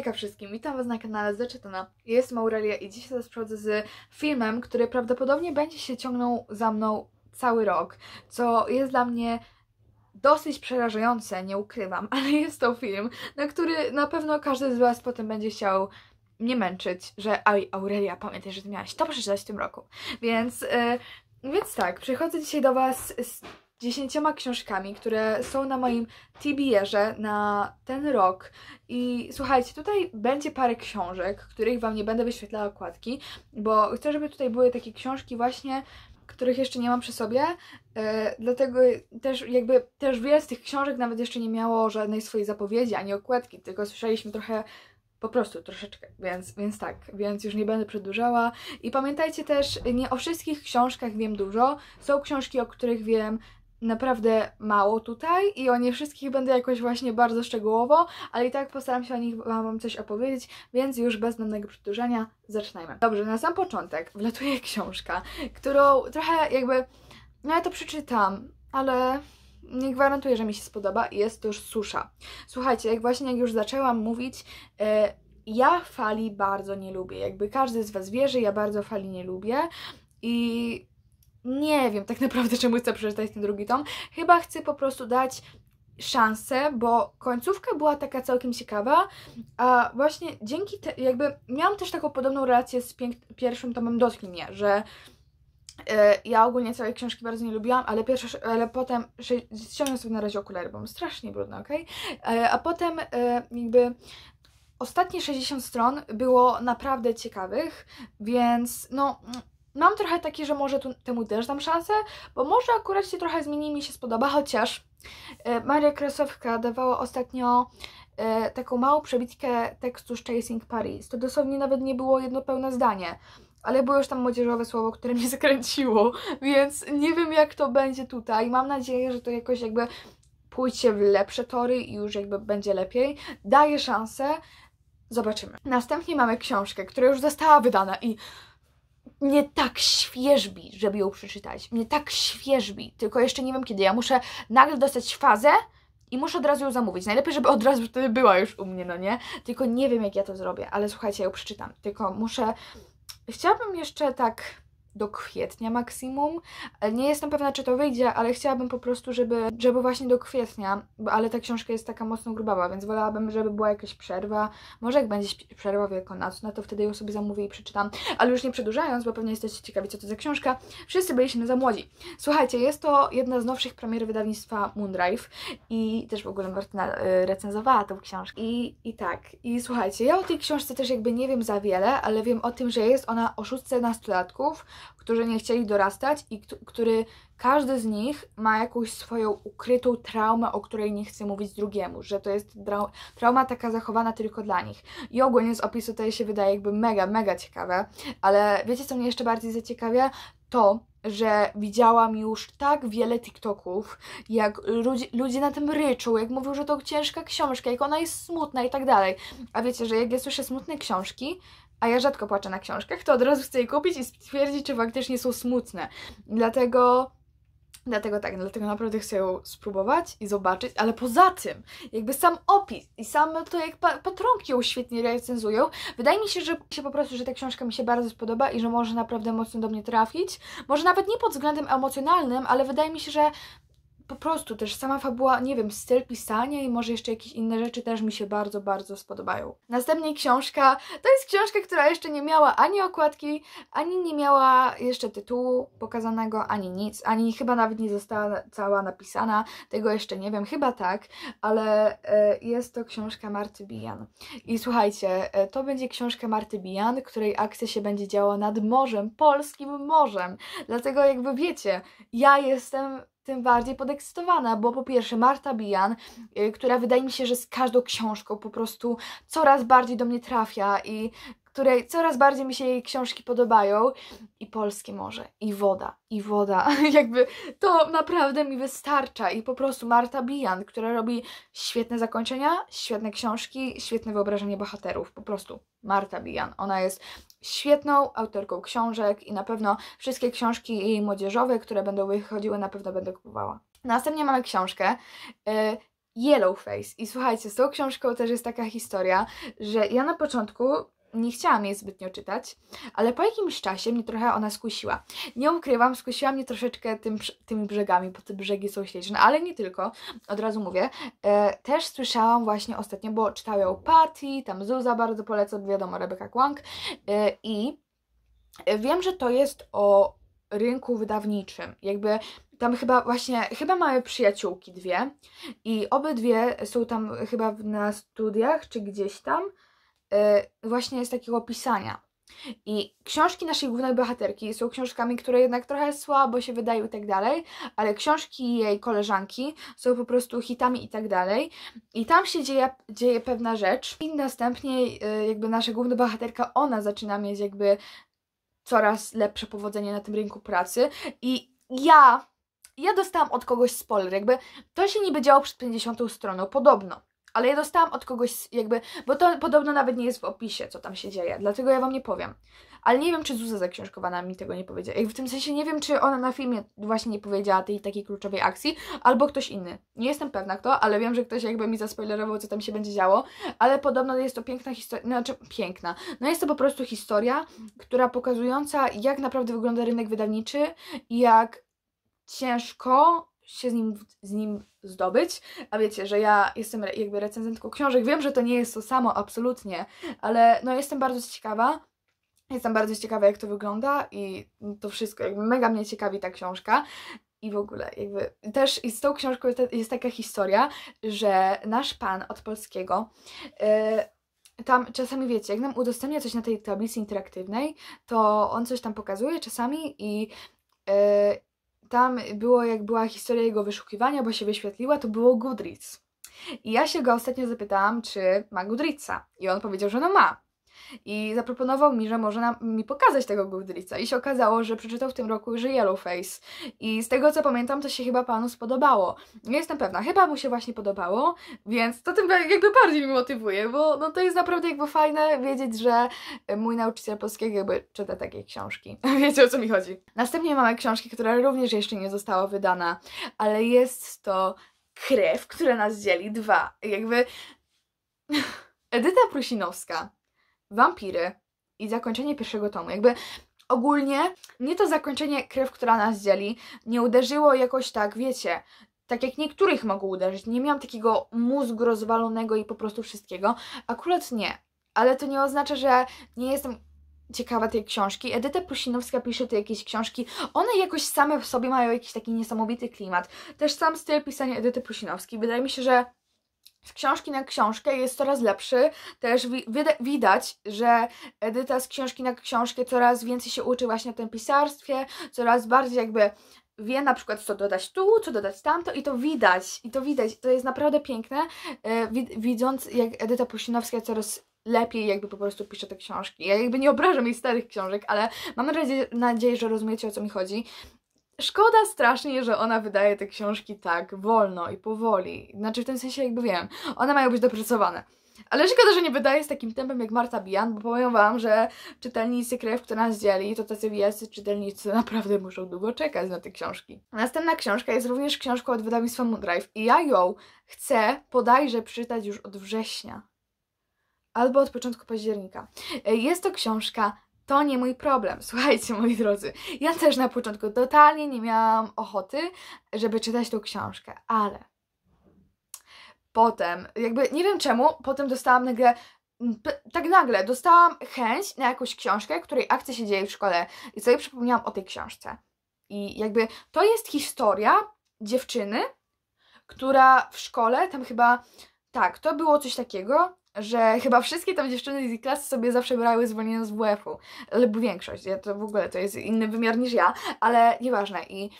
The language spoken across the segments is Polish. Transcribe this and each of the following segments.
Hejka wszystkim, witam Was na kanale Zaczytana. Jestem Aurelia i dzisiaj teraz przychodzę z filmem, który prawdopodobnie będzie się ciągnął za mną cały rok, co jest dla mnie dosyć przerażające, nie ukrywam, ale jest to film, na który na pewno każdy z Was potem będzie chciał mnie męczyć, że oj, Aurelia, pamiętaj, że Ty miałaś to przeczytać w tym roku. Więc, yy, więc tak, przychodzę dzisiaj do Was z dziesięcioma książkami, które są na moim TBR-ze na ten rok. I słuchajcie, tutaj będzie parę książek, których Wam nie będę wyświetlała okładki, bo chcę, żeby tutaj były takie książki właśnie, których jeszcze nie mam przy sobie, yy, dlatego też jakby też wiele z tych książek nawet jeszcze nie miało żadnej swojej zapowiedzi, ani okładki, tylko słyszeliśmy trochę po prostu troszeczkę, więc, więc tak, więc już nie będę przedłużała. I pamiętajcie też, nie o wszystkich książkach wiem dużo. Są książki, o których wiem naprawdę mało tutaj i o nie wszystkich będę jakoś właśnie bardzo szczegółowo, ale i tak postaram się o nich Wam coś opowiedzieć, więc już bez zbędnego przedłużania zaczynajmy. Dobrze, na sam początek wlatuje książka, którą trochę jakby, no ja to przeczytam, ale nie gwarantuję, że mi się spodoba i jest to już susza. Słuchajcie, jak właśnie jak już zaczęłam mówić, yy, ja fali bardzo nie lubię. Jakby każdy z Was wie, że ja bardzo fali nie lubię i nie wiem tak naprawdę, czemu chcę przeczytać ten drugi tom. Chyba chcę po prostu dać szansę, bo końcówka była taka całkiem ciekawa, a właśnie dzięki te, jakby miałam też taką podobną relację z pierwszym tomem Dotknij mnie, że e, ja ogólnie całej książki bardzo nie lubiłam, ale, pierwsze, ale potem ściągnę sobie na razie okulary, bo mam strasznie brudne, ok? E, a potem e, jakby ostatnie 60 stron było naprawdę ciekawych, więc no mam trochę takie, że może tu, temu też dam szansę, bo może akurat się trochę zmieni mi się spodoba, chociaż e, Maria Kresowka dawała ostatnio e, taką małą przebitkę tekstu z Chasing Paris. To dosłownie nawet nie było jedno pełne zdanie, ale było już tam młodzieżowe słowo, które mnie zakręciło, więc nie wiem jak to będzie tutaj. Mam nadzieję, że to jakoś jakby pójdzie w lepsze tory i już jakby będzie lepiej. Daję szansę. Zobaczymy. Następnie mamy książkę, która już została wydana i mnie tak świeżbi, żeby ją przeczytać. Mnie tak świeżbi, tylko jeszcze nie wiem kiedy. Ja muszę nagle dostać fazę i muszę od razu ją zamówić. Najlepiej, żeby od razu wtedy była już u mnie, no nie? Tylko nie wiem, jak ja to zrobię, ale słuchajcie, ja ją przeczytam. Tylko muszę. Chciałabym jeszcze tak do kwietnia maksimum. Nie jestem pewna, czy to wyjdzie, ale chciałabym po prostu, żeby, żeby właśnie do kwietnia, bo, ale ta książka jest taka mocno grubawa, więc wolałabym, żeby była jakaś przerwa. Może jak będzie przerwa wielkanocna, to wtedy ją sobie zamówię i przeczytam. Ale już nie przedłużając, bo pewnie jesteście ciekawi, co to za książka. Wszyscy byliśmy za młodzi. Słuchajcie, jest to jedna z nowszych premier wydawnictwa Moondrive i też w ogóle Martyna y, recenzowała tą książkę. I, I tak, i słuchajcie, ja o tej książce też jakby nie wiem za wiele, ale wiem o tym, że jest ona o szóstce nastolatków, którzy nie chcieli dorastać i który każdy z nich ma jakąś swoją ukrytą traumę, o której nie chce mówić drugiemu, że to jest trauma taka zachowana tylko dla nich. I ogólnie z opisu to się wydaje jakby mega, mega ciekawe, ale wiecie co mnie jeszcze bardziej zaciekawia? To, że widziałam już tak wiele TikToków, jak ludzie, ludzie na tym ryczą, jak mówią, że to ciężka książka, jak ona jest smutna i tak dalej. A wiecie, że jak ja słyszę smutne książki, a ja rzadko płaczę na książkach, to od razu chcę je kupić i stwierdzić, czy faktycznie są smutne. Dlatego Dlatego tak, dlatego naprawdę chcę ją spróbować i zobaczyć, ale poza tym, jakby sam opis i sam to, jak pa patronki ją świetnie recenzują, wydaje mi się, że się po prostu, że ta książka mi się bardzo spodoba i że może naprawdę mocno do mnie trafić. Może nawet nie pod względem emocjonalnym, ale wydaje mi się, że po prostu też sama fabuła, nie wiem, styl pisania i może jeszcze jakieś inne rzeczy też mi się bardzo, bardzo spodobają. Następnie książka, to jest książka, która jeszcze nie miała ani okładki, ani nie miała jeszcze tytułu pokazanego, ani nic, ani chyba nawet nie została cała napisana, tego jeszcze nie wiem, chyba tak, ale e, jest to książka Marty Bijan. I słuchajcie, e, to będzie książka Marty Bijan, której akcja się będzie działała nad morzem, polskim morzem. Dlatego jakby wiecie, ja jestem tym bardziej podekscytowana, bo po pierwsze Marta Bijan, yy, która wydaje mi się, że z każdą książką po prostu coraz bardziej do mnie trafia i której coraz bardziej mi się jej książki podobają i polskie morze, i woda, i woda, jakby to naprawdę mi wystarcza i po prostu Marta Bijan, która robi świetne zakończenia, świetne książki, świetne wyobrażenie bohaterów, po prostu Marta Bijan, ona jest świetną autorką książek i na pewno wszystkie książki jej młodzieżowe, które będą wychodziły, na pewno będę kupowała. Następnie mamy książkę. Y, Yellowface. I słuchajcie, z tą książką też jest taka historia, że ja na początku nie chciałam jej zbytnio czytać, ale po jakimś czasie mnie trochę ona skusiła. Nie ukrywam, skusiła mnie troszeczkę tym, tymi brzegami, bo te brzegi są śliczne, ale nie tylko, od razu mówię. E, też słyszałam właśnie ostatnio, bo czytała ją Patty, tam Zuza bardzo polecam, wiadomo, Rebecca Kłang e, i wiem, że to jest o rynku wydawniczym. Jakby tam chyba właśnie, chyba mamy przyjaciółki dwie i obydwie są tam chyba na studiach czy gdzieś tam właśnie z takiego pisania. I książki naszej głównej bohaterki są książkami, które jednak trochę słabo się wydają i tak dalej, ale książki jej koleżanki są po prostu hitami i tak dalej. I tam się dzieje, dzieje pewna rzecz. I następnie yy, jakby nasza główna bohaterka, ona zaczyna mieć jakby coraz lepsze powodzenie na tym rynku pracy i ja, ja dostałam od kogoś spoiler, jakby to się niby działo przed 50 stroną, podobno. Ale ja dostałam od kogoś jakby, bo to podobno nawet nie jest w opisie, co tam się dzieje, dlatego ja wam nie powiem. Ale nie wiem, czy Zuza zaksiążkowana mi tego nie powiedziała. W tym sensie nie wiem, czy ona na filmie właśnie nie powiedziała tej takiej kluczowej akcji, albo ktoś inny. Nie jestem pewna kto, ale wiem, że ktoś jakby mi zaspoilerował, co tam się będzie działo. Ale podobno jest to piękna historia, znaczy piękna. No jest to po prostu historia, która pokazująca, jak naprawdę wygląda rynek wydawniczy i jak ciężko się z nim, z nim zdobyć. A wiecie, że ja jestem jakby recenzentką książek. Wiem, że to nie jest to samo, absolutnie, ale no jestem bardzo ciekawa. Jestem bardzo ciekawa, jak to wygląda i to wszystko, jakby mega mnie ciekawi ta książka. I w ogóle, jakby też i z tą książką jest, taka historia, że nasz pan od polskiego. Yy, tam czasami wiecie, jak nam udostępnia coś na tej tablicy interaktywnej, to on coś tam pokazuje czasami i yy, tam było, jak była historia jego wyszukiwania, bo się wyświetliła, to było Goodreads. I ja się go ostatnio zapytałam, czy ma Goodreadsa. I on powiedział, że no ma i zaproponował mi, że może nam, mi pokazać tego Goodreadsa i się okazało, że przeczytał w tym roku już Yellowface i z tego co pamiętam, to się chyba panu spodobało. Nie jestem pewna, chyba mu się właśnie podobało, więc to tym jakby bardziej mi motywuje, bo no to jest naprawdę jakby fajne wiedzieć, że mój nauczyciel polskiego jakby czyta takie książki. Wiecie o co mi chodzi. Następnie mamy książki, która również jeszcze nie została wydana, ale jest to Krew, która nas dzieli, dwa. Jakby... Edyta Prusinowska wampiry i zakończenie pierwszego tomu. Jakby ogólnie nie to zakończenie krew, która nas dzieli, nie uderzyło jakoś tak, wiecie, tak jak niektórych mogło uderzyć. Nie miałam takiego mózgu rozwalonego i po prostu wszystkiego. Akurat nie. Ale to nie oznacza, że nie jestem ciekawa tej książki. Edyta Prusinowska pisze te jakieś książki. One jakoś same w sobie mają jakiś taki niesamowity klimat. Też sam styl pisania Edyty Prusinowskiej. Wydaje mi się, że z książki na książkę jest coraz lepszy. Też wi widać, że Edyta z książki na książkę coraz więcej się uczy właśnie o tym pisarstwie, coraz bardziej jakby wie na przykład co dodać tu, co dodać tamto i to widać, i to widać, to jest naprawdę piękne, yy, widząc jak Edyta Pusinowska coraz lepiej jakby po prostu pisze te książki. Ja jakby nie obrażam jej starych książek, ale mam nadzieję, że rozumiecie o co mi chodzi. Szkoda strasznie, że ona wydaje te książki tak wolno i powoli. Znaczy w tym sensie jakby wiem, one mają być dopracowane. Ale szkoda, że nie wydaje z takim tempem jak Marta Bian, bo powiem wam, że czytelnicy krew, która nas dzieli, to tacy wielcy czytelnicy naprawdę muszą długo czekać na te książki. Następna książka jest również książką od wydawnictwa Moondrive i ja ją chcę podajże przeczytać już od września. Albo od początku października. Jest to książka to nie mój problem. Słuchajcie, moi drodzy, ja też na początku totalnie nie miałam ochoty, żeby czytać tą książkę, ale potem, jakby nie wiem czemu, potem dostałam nagle tak nagle dostałam chęć na jakąś książkę, której akcja się dzieje w szkole i sobie przypomniałam o tej książce. I jakby to jest historia dziewczyny, która w szkole, tam chyba, tak, to było coś takiego, że chyba wszystkie tam dziewczyny z klasy sobie zawsze brały zwolnienie z WF-u, albo większość, ja to w ogóle to jest inny wymiar niż ja, ale nieważne. I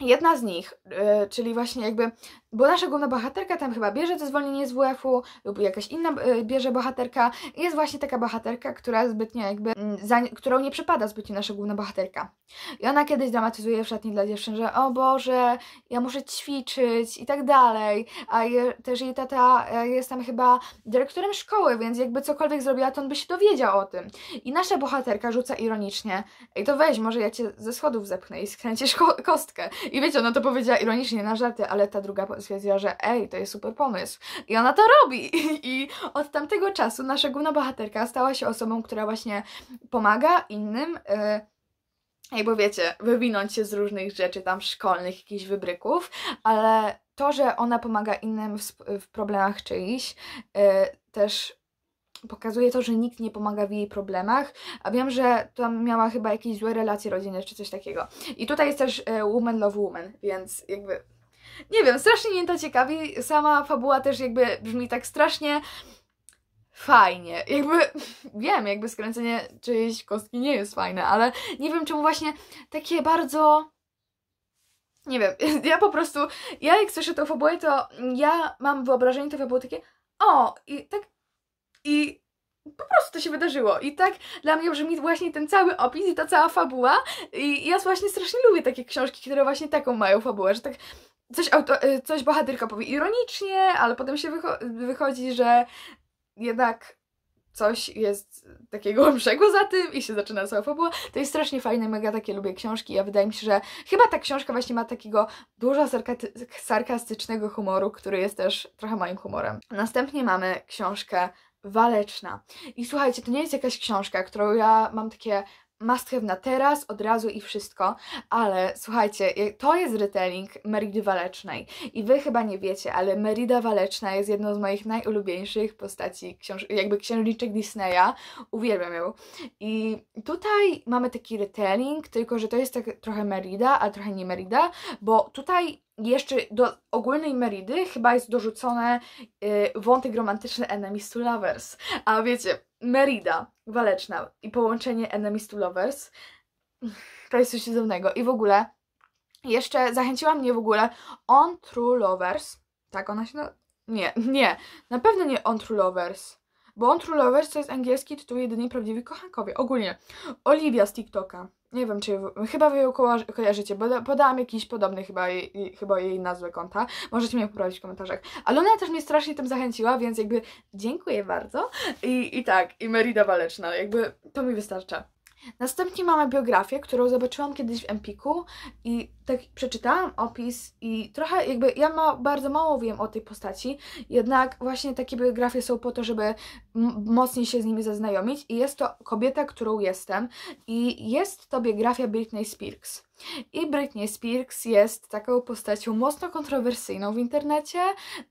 jedna z nich, yy, czyli właśnie jakby bo nasza główna bohaterka tam chyba bierze to zwolnienie z WF-u lub jakaś inna y, bierze bohaterka. Jest właśnie taka bohaterka, która zbytnio jakby, mm, za, którą nie przypada zbytnio nasza główna bohaterka. I ona kiedyś dramatyzuje w szatni dla dziewczyn, że o Boże, ja muszę ćwiczyć i tak dalej. A je, też jej tata e, jest tam chyba dyrektorem szkoły, więc jakby cokolwiek zrobiła, to on by się dowiedział o tym. I nasza bohaterka rzuca ironicznie, ej to weź, może ja cię ze schodów zepchnę i skręcisz ko kostkę. I wiecie, ona to powiedziała ironicznie na żarty, ale ta druga stwierdziła, że ej, to jest super pomysł. I ona to robi. I od tamtego czasu nasza główna bohaterka stała się osobą, która właśnie pomaga innym. Yy, jakby wiecie, wywinąć się z różnych rzeczy tam szkolnych, jakichś wybryków, ale to, że ona pomaga innym w, w problemach czyichś, yy, też pokazuje to, że nikt nie pomaga w jej problemach, a wiem, że tam miała chyba jakieś złe relacje rodzinne czy coś takiego. I tutaj jest też e, Woman Love Woman, więc jakby nie wiem, strasznie mnie to ciekawi. Sama fabuła też jakby brzmi tak strasznie fajnie. Jakby wiem, jakby skręcenie czyjejś kostki nie jest fajne, ale nie wiem czemu właśnie takie bardzo nie wiem, ja po prostu, ja jak słyszę tą fabułę, to ja mam wyobrażenie tej fabuły takie, o, i tak i po prostu to się wydarzyło. I tak dla mnie brzmi właśnie ten cały opis i ta cała fabuła. I ja właśnie strasznie lubię takie książki, które właśnie taką mają fabułę, że tak coś, auto, y, coś bohaterka powie ironicznie, ale potem się wycho wychodzi, że jednak coś jest takiego głębszego za tym i się zaczyna cała fabuła. To jest strasznie fajne, mega takie lubię książki. Ja wydaje mi się, że chyba ta książka właśnie ma takiego dużo sarkastycznego humoru, który jest też trochę moim humorem. Następnie mamy książkę waleczna. I słuchajcie, to nie jest jakaś książka, którą ja mam takie must have na teraz, od razu i wszystko, ale słuchajcie, to jest retelling Meridy Walecznej i wy chyba nie wiecie, ale Merida Waleczna jest jedną z moich najulubieńszych postaci, książ jakby księżniczek Disneya, uwielbiam ją. I tutaj mamy taki retelling, tylko że to jest tak trochę Merida, a trochę nie Merida, bo tutaj jeszcze do ogólnej Meridy chyba jest dorzucone yy, wątek romantyczny Enemies to Lovers. A wiecie, Merida, waleczna i połączenie Enemies to Lovers to jest coś cudownego. I w ogóle jeszcze zachęciła mnie w ogóle On True Lovers. Tak ona się na... Nie, nie. Na pewno nie On True Lovers. Bo On Lovers to jest angielski tytuł Jedyni Prawdziwi Kochankowie. Ogólnie. Olivia z TikToka. Nie wiem, czy chyba wy ją ko kojarzycie, bo podałam jakiś podobny chyba jej, chyba jej nazwę konta. Możecie mnie poprawić w komentarzach. Ale ona też mnie strasznie tym zachęciła, więc jakby dziękuję bardzo. I, i tak, i Merida Waleczna, jakby to mi wystarcza. Następnie mamy biografię, którą zobaczyłam kiedyś w Empiku i tak przeczytałam opis i trochę jakby ja ma, bardzo mało wiem o tej postaci, jednak właśnie takie biografie są po to, żeby mocniej się z nimi zaznajomić i jest to kobieta, którą jestem i jest to biografia Britney Spears. I Britney Spears jest taką postacią mocno kontrowersyjną w internecie,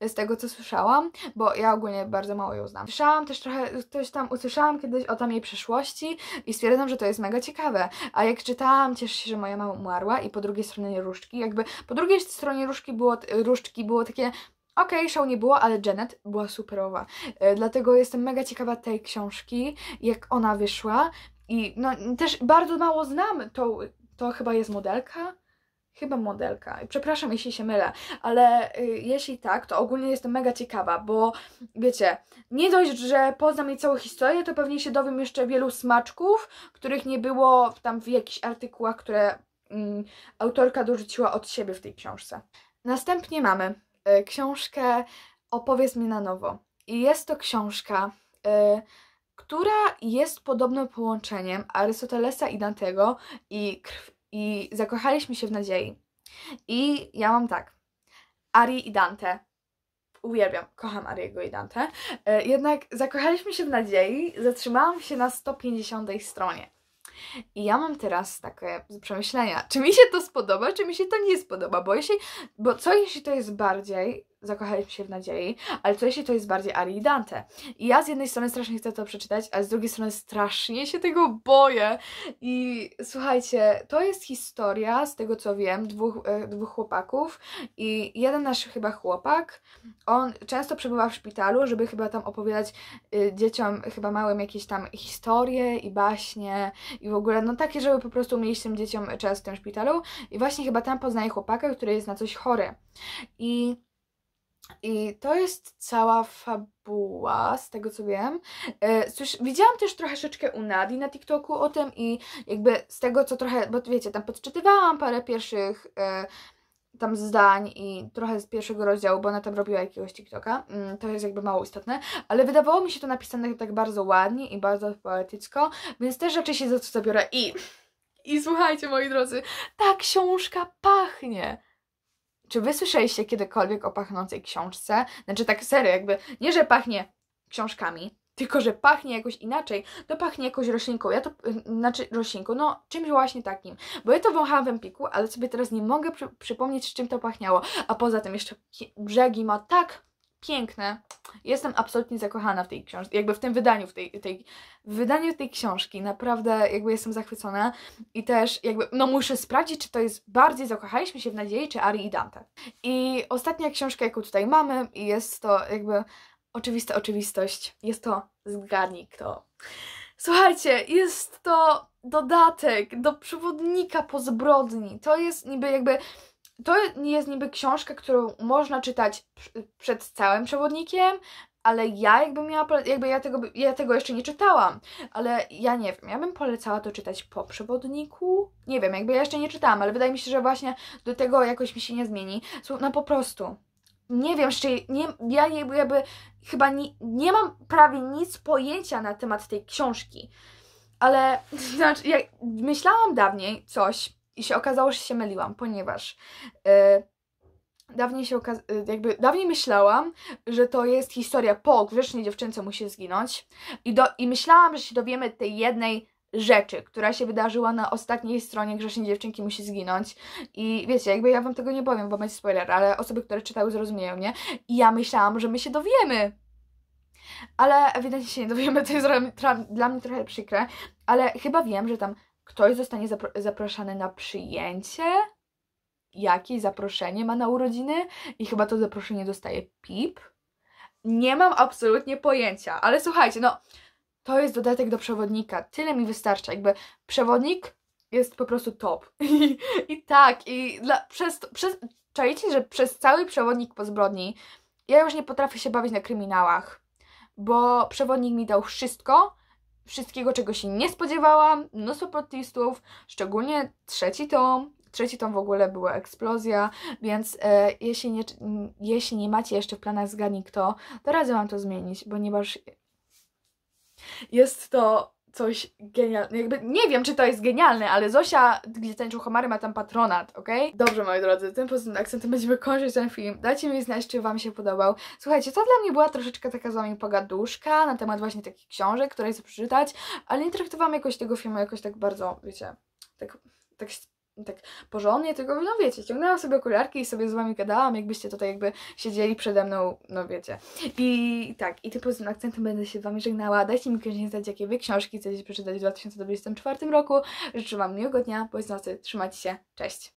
z tego co słyszałam, bo ja ogólnie bardzo mało ją znam. Słyszałam też trochę, coś tam usłyszałam kiedyś o tam jej przeszłości i stwierdzam, że to jest mega ciekawe. A jak czytałam, cieszę się, że moja mama umarła i po drugiej stronie różdżki, jakby po drugiej stronie różdżki było, różdżki było takie Okej, okay, show nie było, ale Janet była superowa. E, dlatego jestem mega ciekawa tej książki, jak ona wyszła. I no, też bardzo mało znam tą to chyba jest modelka? Chyba modelka. Przepraszam, jeśli się mylę, ale y, jeśli tak, to ogólnie jestem mega ciekawa, bo wiecie, nie dość, że poznam jej całą historię, to pewnie się dowiem jeszcze wielu smaczków, których nie było tam w jakichś artykułach, które mm, autorka dorzuciła od siebie w tej książce. Następnie mamy y, książkę Opowiedz mi na nowo. I jest to książka. Która jest podobnym połączeniem Arystotelesa i Dantego i, i zakochaliśmy się w nadziei. I ja mam tak. Ari i Dante. Uwielbiam, kocham Ariego i Dante. E, jednak zakochaliśmy się w nadziei, zatrzymałam się na 150 stronie. I ja mam teraz takie przemyślenia, czy mi się to spodoba, czy mi się to nie spodoba, bo jeśli, bo co jeśli to jest bardziej zakochaliśmy się w nadziei, ale co jeśli to jest bardziej Ari i Dante? I ja z jednej strony strasznie chcę to przeczytać, a z drugiej strony strasznie się tego boję. I słuchajcie, to jest historia, z tego co wiem, dwóch, e, dwóch chłopaków i jeden nasz chyba chłopak, on często przebywa w szpitalu, żeby chyba tam opowiadać y, dzieciom, chyba małym jakieś tam historie i baśnie i w ogóle, no takie, żeby po prostu mieć tym dzieciom czas w tym szpitalu i właśnie chyba tam poznaje chłopaka, który jest na coś chory. I i to jest cała fabuła, z tego co wiem. E, cóż, widziałam też troszeczkę u Nadi na TikToku o tym i jakby z tego co trochę, bo wiecie, tam podczytywałam parę pierwszych e, tam zdań i trochę z pierwszego rozdziału, bo ona tam robiła jakiegoś TikToka, mm, to jest jakby mało istotne, ale wydawało mi się to napisane tak bardzo ładnie i bardzo poetycko, więc też raczej się za to zabiorę i... I słuchajcie moi drodzy, ta książka pachnie! Czy wy słyszeliście kiedykolwiek o pachnącej książce? Znaczy tak serio, jakby, nie że pachnie książkami, tylko że pachnie jakoś inaczej, to pachnie jakoś roślinką. Ja to, y, znaczy roślinką, no czymś właśnie takim. Bo ja to wąchałam w Empiku, ale sobie teraz nie mogę przy, przypomnieć, z czym to pachniało. A poza tym jeszcze brzegi ma tak piękne. Jestem absolutnie zakochana w tej książce, jakby w tym wydaniu, w tej, tej w wydaniu tej książki. Naprawdę jakby jestem zachwycona i też jakby, no muszę sprawdzić, czy to jest bardziej zakochaliśmy się w nadziei, czy Ari i Dante. I ostatnia książka, jaką tutaj mamy i jest to jakby oczywista oczywistość. Jest to zgadnij kto. Słuchajcie, jest to dodatek do przewodnika po zbrodni. To jest niby jakby to jest niby książka, którą można czytać przed całym przewodnikiem, ale ja jakbym miała, jakby ja tego, ja tego jeszcze nie czytałam, ale ja nie wiem, ja bym polecała to czytać po przewodniku, nie wiem, jakby ja jeszcze nie czytałam, ale wydaje mi się, że właśnie do tego jakoś mi się nie zmieni, no po prostu, nie wiem, jeszcze nie, ja jakby, jakby chyba nie, nie mam prawie nic pojęcia na temat tej książki, ale znaczy, ja myślałam dawniej coś, i się okazało, że się myliłam, ponieważ yy, dawniej się e, jakby dawniej myślałam, że to jest historia po grzecznej dziewczynce musi zginąć i, do, i myślałam, że się dowiemy tej jednej rzeczy, która się wydarzyła na ostatniej stronie Grzecznej Dziewczynki musi zginąć. I wiecie, jakby ja wam tego nie powiem, bo będzie spoiler, ale osoby, które czytały, zrozumieją, nie? I ja myślałam, że my się dowiemy. Ale ewidentnie się nie dowiemy, to jest dla mnie trochę przykre, ale chyba wiem, że tam ktoś zostanie zapro zaproszony na przyjęcie, jakieś zaproszenie ma na urodziny i chyba to zaproszenie dostaje Pip. Nie mam absolutnie pojęcia, ale słuchajcie, no to jest dodatek do przewodnika. Tyle mi wystarcza. Jakby przewodnik jest po prostu top. I, i tak, i dla, przez, przez, czajcie, że przez cały przewodnik po zbrodni ja już nie potrafię się bawić na kryminałach, bo przewodnik mi dał wszystko, wszystkiego, czego się nie spodziewałam, mnóstwo plotistów, szczególnie trzeci tom. Trzeci tom w ogóle była eksplozja, więc e, jeśli, nie, jeśli nie macie jeszcze w planach zgadnij kto, to radzę Wam to zmienić, ponieważ jest to coś genialnego. Jakby nie wiem, czy to jest genialne, ale Zosia, gdzie tańczą homary, ma tam patronat, ok? Dobrze, moi drodzy, tym pozytywnym akcentem będziemy kończyć ten film. Dajcie mi znać, czy Wam się podobał. Słuchajcie, to dla mnie była troszeczkę taka z Wami pogaduszka na temat właśnie takich książek, które chcę przeczytać, ale nie traktowałam jakoś tego filmu jakoś tak bardzo, wiecie, tak, tak tak porządnie, tylko no wiecie, ciągnęłam sobie okularki i sobie z wami gadałam, jakbyście tutaj jakby siedzieli przede mną, no wiecie. I tak, i typu z akcentem będę się z wami żegnała. Dajcie mi koniecznie znać, jakie wy książki chcecie przeczytać w 2024 roku. Życzę wam miłego dnia, bądź trzymajcie się, cześć!